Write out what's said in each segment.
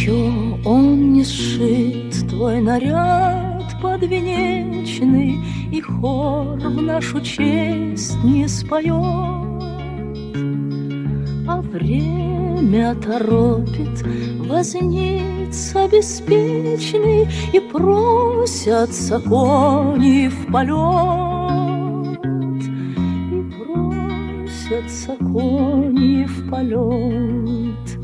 Еще он не сшит твой наряд подвенечный, И хор в нашу честь не споет. А время торопит возница беспечный И просятся кони в полет. И просятся кони в полет.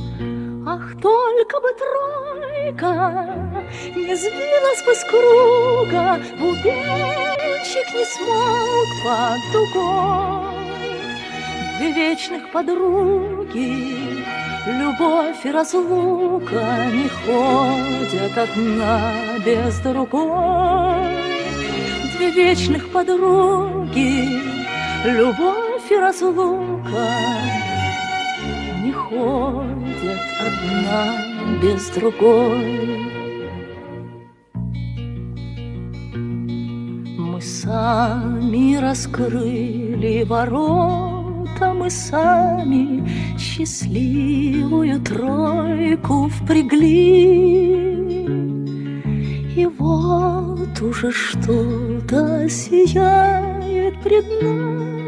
Ах, только тройка не сбилась бы с круга, Бубенчик не смог под дугой. Две вечных подруги, любовь и разлука Не ходят одна без другой. Две вечных подруги, любовь и разлука Не ходят одна без другой. Мы сами раскрыли ворота, мы сами счастливую тройку впрягли. И вот уже что-то сияет пред нами,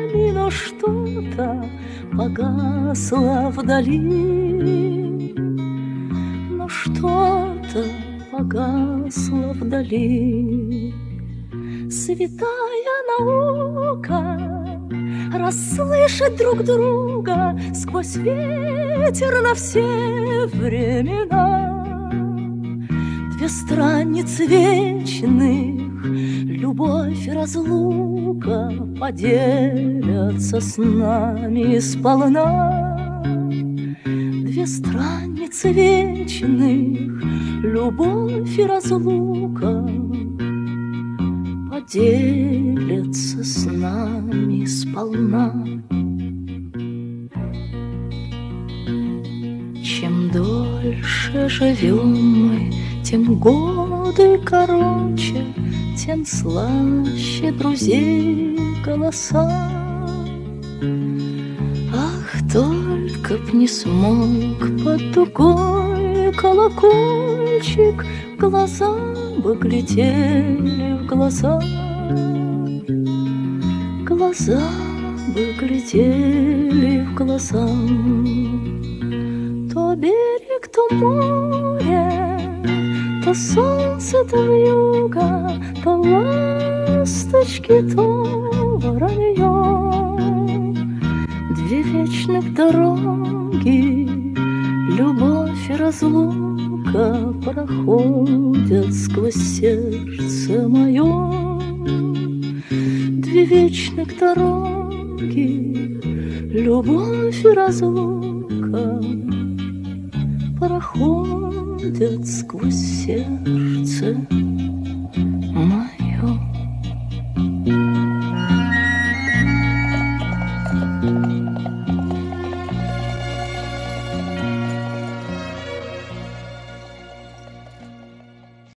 но что-то погасло вдали. Но что-то погасло вдали. Святая наука Расслышать друг друга Сквозь ветер на все времена Две страницы вечных Любовь разлука Поделятся с нами сполна. Две страницы вечных Любовь и разлука Поделятся с нами сполна. Чем дольше живем мы, тем годы короче, Тем слаще друзей голоса. Ах, только б не смог под дугой колокольчик Глаза бы глядели в глаза, Глаза бы глядели в глаза. То берег, то море, то солнце, то вьюга, То ласточки, то воронье. Две вечных дороги, любовь и разлука Проходят сквозь сердце мое. Две вечных дороги, любовь и разлука Проходят сквозь сердце